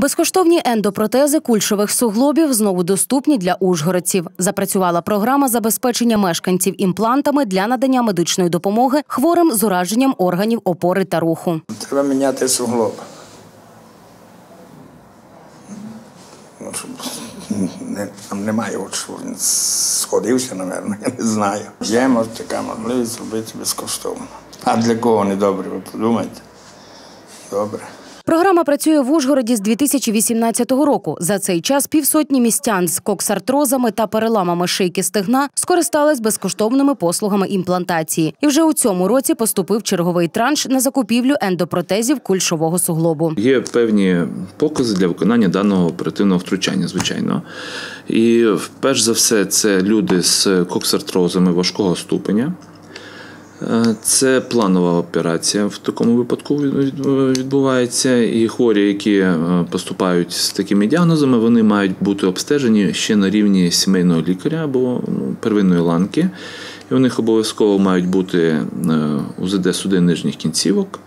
Безкоштовні ендопротези кульшових суглобів знову доступні для ужгородців. Запрацювала програма забезпечення мешканців імплантами для надання медичної допомоги хворим з ураженням органів опори та руху. Треба міняти суглоб. Ну, немає, от, він сходився, напевно, я не знаю. Є така можливість зробити безкоштовно. А для кого не добре, ви подумайте. Добре. Програма працює в Ужгороді з 2018 року. За цей час півсотні містян з коксартрозами та переламами шийки стегна скористались безкоштовними послугами імплантації. І вже у цьому році поступив черговий транш на закупівлю ендопротезів кульшового суглобу. Є певні покази для виконання даного оперативного втручання, звичайно. І перш за все, це люди з коксартрозами важкого ступеня. Е, Це планова операція в такому випадку відбувається. І хворі, які е, поступають з такими діагнозами, вони мають бути обстежені ще на рівні сімейного лікаря або ну, первинної ланки. І у них обов'язково мають бути е, УЗД суди нижніх кінцівок.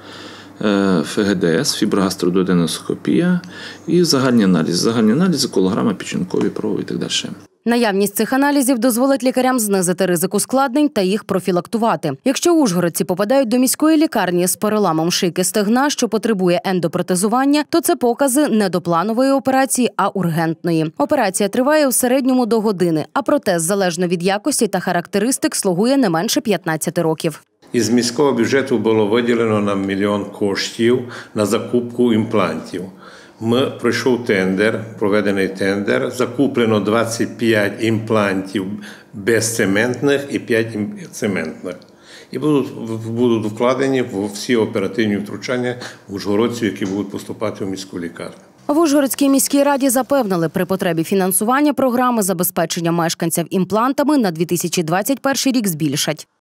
ФГДС, фіброгастродуоденоскопія і загальні аналізи. Загальні аналізи, колограма, печінкові прови і так далі. Наявність цих аналізів дозволить лікарям знизити ризик ускладнень та їх профілактувати. Якщо ужгородці попадають до міської лікарні з переламом шийки стегна, що потребує ендопротезування, то це покази не до планової операції, а ургентної. Операція триває у середньому до години, а протез залежно від якості та характеристик слугує не менше 15 років. Із міського бюджету було виділено нам мільйон коштів на закупку імплантів. Ми пройшов тендер, проведений тендер. Закуплено 25 імплантів безцементних і 5 ім- цементних. І будуть, будуть вкладені в всі оперативні втручання ужгородців, які будуть поступати в міську лікарню. В Ужгородській міській раді запевнили, при потребі фінансування програми забезпечення мешканців імплантами на 2021 рік збільшать.